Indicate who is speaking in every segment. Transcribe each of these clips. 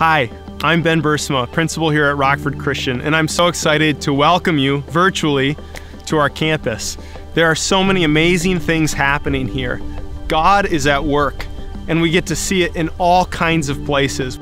Speaker 1: Hi, I'm Ben Bursma, principal here at Rockford Christian, and I'm so excited to welcome you virtually to our campus. There are so many amazing things happening here. God is at work, and we get to see it in all kinds of places.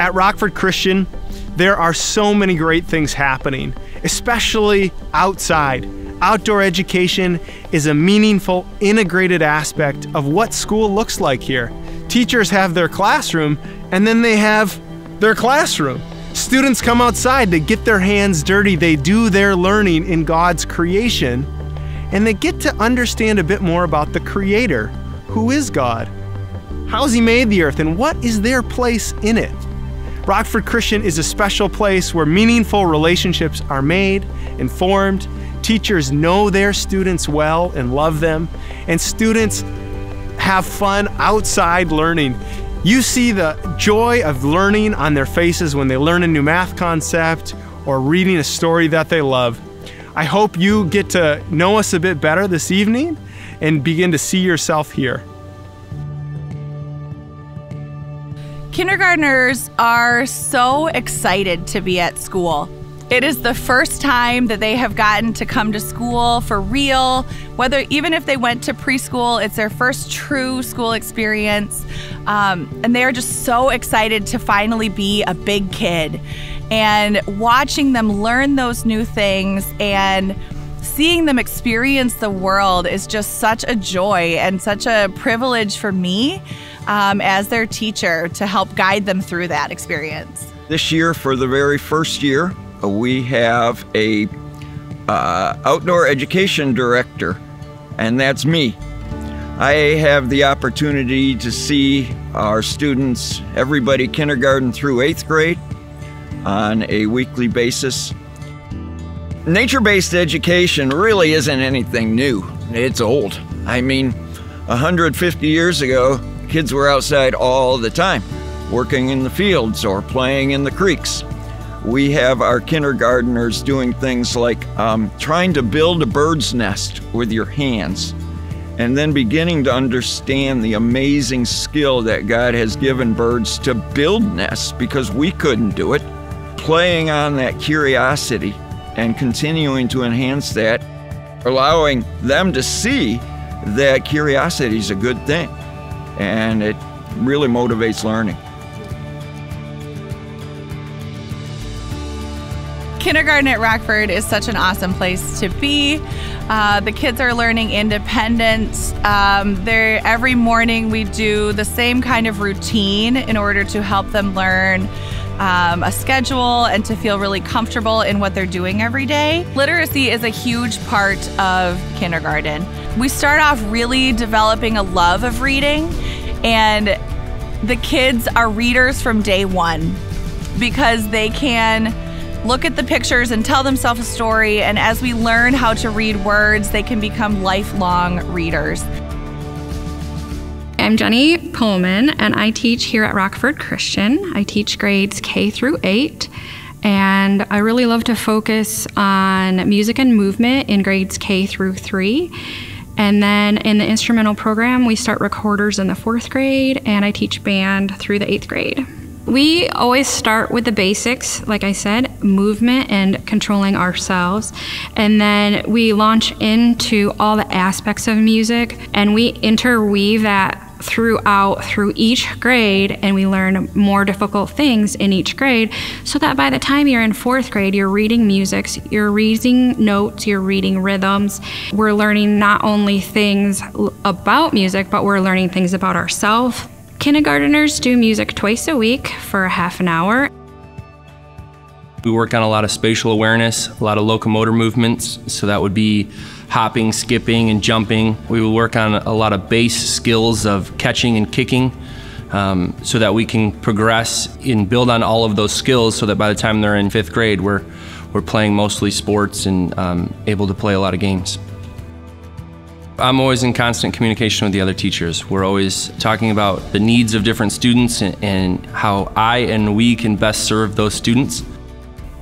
Speaker 1: At Rockford Christian, there are so many great things happening, especially outside. Outdoor education is a meaningful, integrated aspect of what school looks like here. Teachers have their classroom, and then they have their classroom. Students come outside to get their hands dirty. They do their learning in God's creation, and they get to understand a bit more about the Creator. Who is God? How's He made the earth, and what is their place in it? Rockford Christian is a special place where meaningful relationships are made and formed. Teachers know their students well and love them, and students have fun outside learning. You see the joy of learning on their faces when they learn a new math concept or reading a story that they love. I hope you get to know us a bit better this evening and begin to see yourself here.
Speaker 2: Kindergartners are so excited to be at school. It is the first time that they have gotten to come to school for real. Whether even if they went to preschool, it's their first true school experience. Um, and they're just so excited to finally be a big kid. And watching them learn those new things and seeing them experience the world is just such a joy and such a privilege for me um, as their teacher to help guide them through that experience.
Speaker 3: This year, for the very first year, we have a uh, outdoor education director, and that's me. I have the opportunity to see our students, everybody kindergarten through eighth grade, on a weekly basis. Nature based education really isn't anything new, it's old. I mean, 150 years ago, kids were outside all the time, working in the fields or playing in the creeks we have our kindergarteners doing things like um, trying to build a bird's nest with your hands and then beginning to understand the amazing skill that God has given birds to build nests because we couldn't do it. Playing on that curiosity and continuing to enhance that, allowing them to see that curiosity is a good thing and it really motivates learning.
Speaker 2: Kindergarten at Rockford is such an awesome place to be. Uh, the kids are learning independence. Um, every morning we do the same kind of routine in order to help them learn um, a schedule and to feel really comfortable in what they're doing every day. Literacy is a huge part of kindergarten. We start off really developing a love of reading, and the kids are readers from day one because they can look at the pictures and tell themselves a story. And as we learn how to read words, they can become lifelong readers.
Speaker 4: I'm Jenny Pullman, and I teach here at Rockford Christian. I teach grades K through 8, and I really love to focus on music and movement in grades K through 3. And then in the instrumental program, we start recorders in the fourth grade, and I teach band through the eighth grade. We always start with the basics, like I said, movement and controlling ourselves. And then we launch into all the aspects of music and we interweave that throughout through each grade and we learn more difficult things in each grade so that by the time you're in fourth grade you're reading musics you're reading notes you're reading rhythms we're learning not only things about music but we're learning things about ourselves Kindergarteners do music twice a week for a half an hour.
Speaker 5: We work on a lot of spatial awareness, a lot of locomotor movements, so that would be hopping, skipping, and jumping. We will work on a lot of base skills of catching and kicking um, so that we can progress and build on all of those skills so that by the time they're in fifth grade, we're, we're playing mostly sports and um, able to play a lot of games. I'm always in constant communication with the other teachers. We're always talking about the needs of different students and, and how I and we can best serve those students.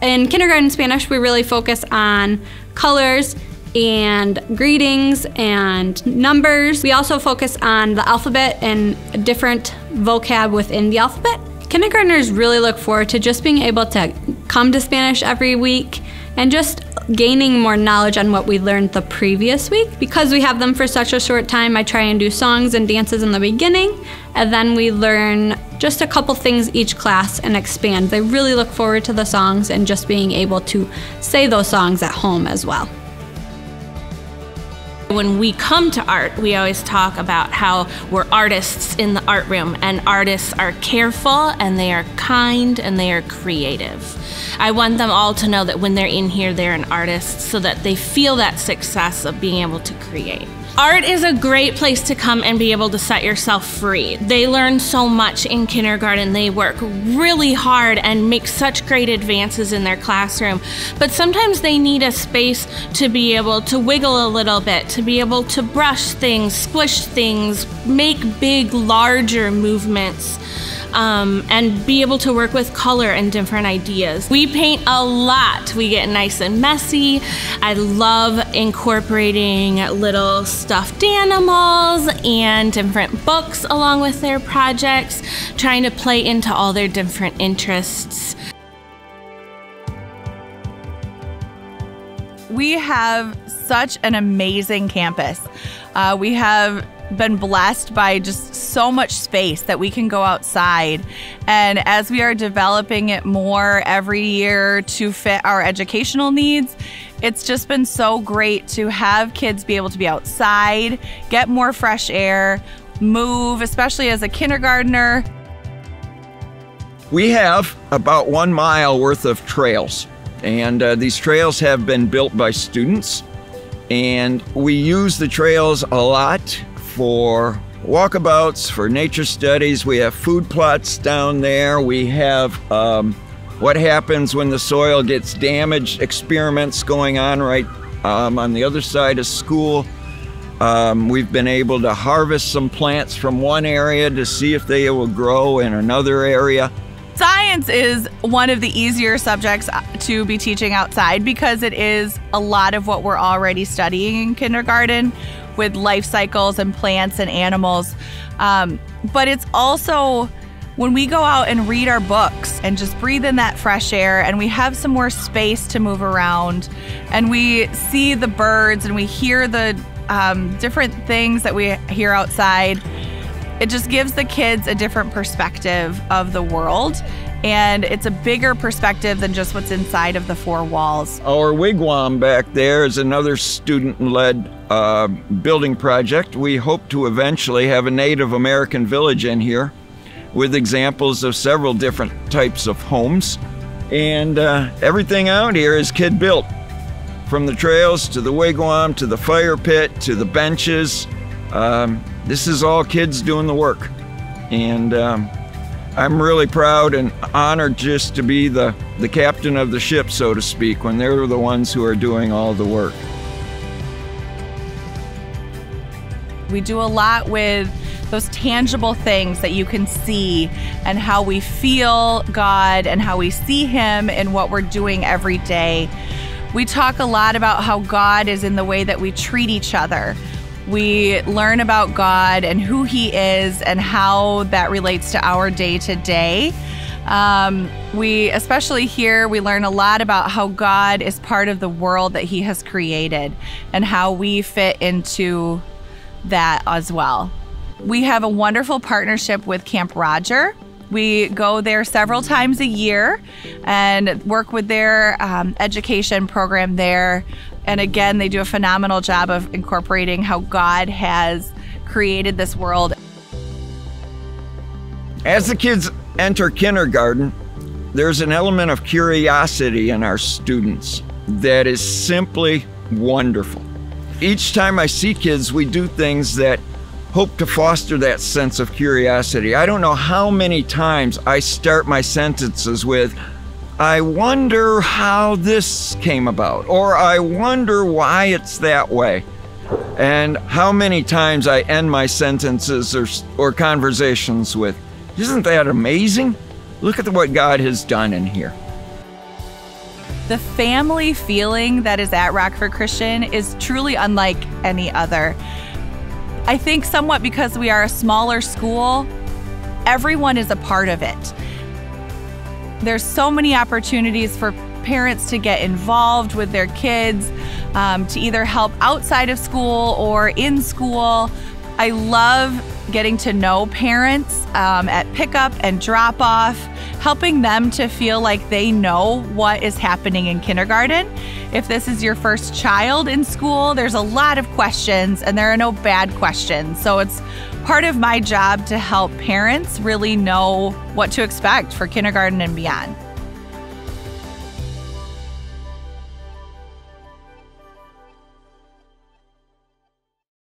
Speaker 6: In kindergarten Spanish, we really focus on colors and greetings and numbers. We also focus on the alphabet and different vocab within the alphabet. Kindergartners really look forward to just being able to come to Spanish every week and just gaining more knowledge on what we learned the previous week. Because we have them for such a short time, I try and do songs and dances in the beginning, and then we learn just a couple things each class and expand. They really look forward to the songs and just being able to say those songs at home as well.
Speaker 7: When we come to art, we always talk about how we're artists in the art room, and artists are careful and they are kind and they are creative. I want them all to know that when they're in here, they're an artist so that they feel that success of being able to create. Art is a great place to come and be able to set yourself free. They learn so much in kindergarten. They work really hard and make such great advances in their classroom. But sometimes they need a space to be able to wiggle a little bit, to be able to brush things, squish things, make big, larger movements um, and be able to work with color and different ideas. We paint a lot. We get nice and messy. I love incorporating little stuffed animals and different books along with their projects, trying to play into all their different interests.
Speaker 2: We have such an amazing campus. Uh, we have been blessed by just so much space that we can go outside. And as we are developing it more every year to fit our educational needs, it's just been so great to have kids be able to be outside, get more fresh air, move, especially as a kindergartner.
Speaker 3: We have about one mile worth of trails, and uh, these trails have been built by students. And we use the trails a lot for walkabouts, for nature studies. We have food plots down there. We have um, what happens when the soil gets damaged experiments going on right um, on the other side of school. Um, we've been able to harvest some plants from one area to see if they will grow in another area.
Speaker 2: Science is one of the easier subjects to be teaching outside because it is a lot of what we're already studying in kindergarten with life cycles and plants and animals. Um, but it's also when we go out and read our books and just breathe in that fresh air and we have some more space to move around and we see the birds and we hear the um, different things that we hear outside, it just gives the kids a different perspective of the world and it's a bigger perspective than just what's inside of the four walls.
Speaker 3: Our wigwam back there is another student led uh, building project. We hope to eventually have a Native American village in here with examples of several different types of homes. And uh, everything out here is kid built from the trails to the wigwam to the fire pit to the benches. Um, this is all kids doing the work. And um, I'm really proud and honored just to be the, the captain of the ship, so to speak, when they're the ones who are doing all the work.
Speaker 2: We do a lot with those tangible things that you can see and how we feel God and how we see Him in what we're doing every day. We talk a lot about how God is in the way that we treat each other we learn about God and who He is and how that relates to our day to day. Um, we, especially here, we learn a lot about how God is part of the world that He has created and how we fit into that as well. We have a wonderful partnership with Camp Roger. We go there several times a year and work with their um, education program there. And again, they do a phenomenal job of incorporating how God has created this world.
Speaker 3: As the kids enter kindergarten, there's an element of curiosity in our students that is simply wonderful. Each time I see kids, we do things that hope to foster that sense of curiosity. I don't know how many times I start my sentences with, I wonder how this came about, or I wonder why it's that way. And how many times I end my sentences or, or conversations with, Isn't that amazing? Look at what God has done in here.
Speaker 2: The family feeling that is at Rockford Christian is truly unlike any other. I think, somewhat because we are a smaller school, everyone is a part of it. There's so many opportunities for parents to get involved with their kids, um, to either help outside of school or in school. I love getting to know parents um, at pickup and drop off, helping them to feel like they know what is happening in kindergarten. If this is your first child in school, there's a lot of questions and there are no bad questions. So it's part of my job to help parents really know what to expect for kindergarten and beyond.